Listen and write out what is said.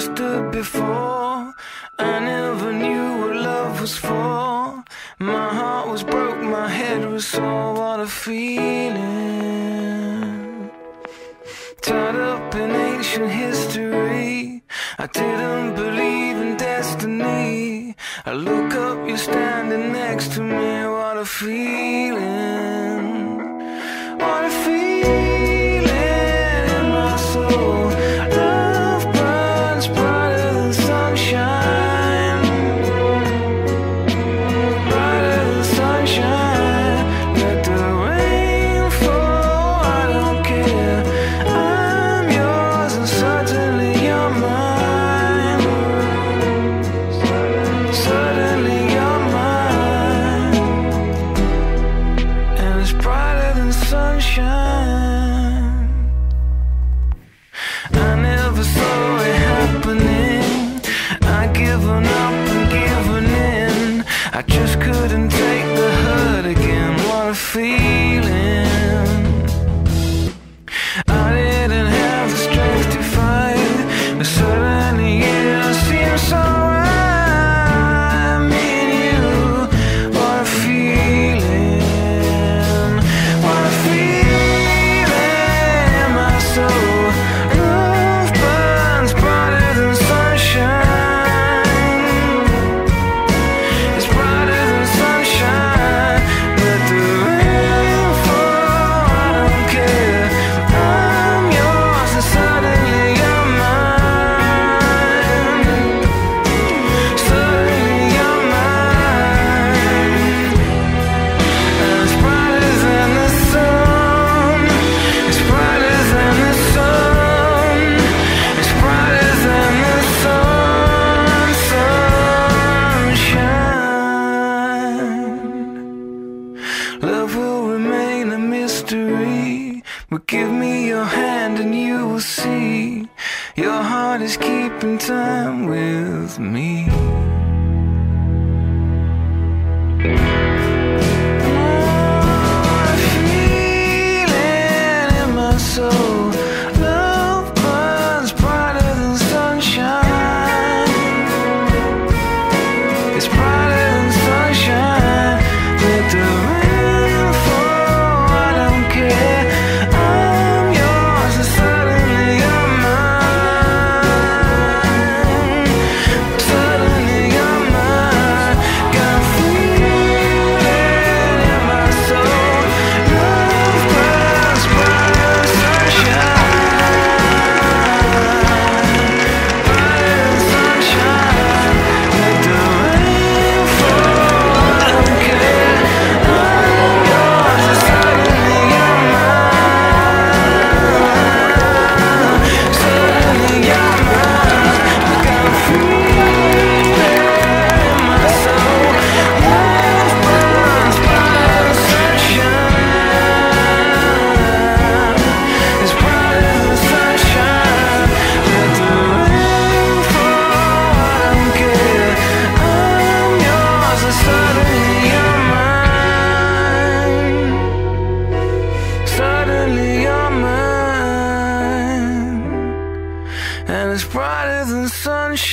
stood before. I never knew what love was for. My heart was broke, my head was sore. What a feeling. Tied up in ancient history. I didn't believe in destiny. I look up, you're standing next to me. What a feeling. sunshine I never saw it happening. I given up and given in. I just couldn't take the hurt again. What a feeling. But give me your hand and you will see your heart is keeping time with me. Oh, I feel it in my soul. is brighter than sunshine.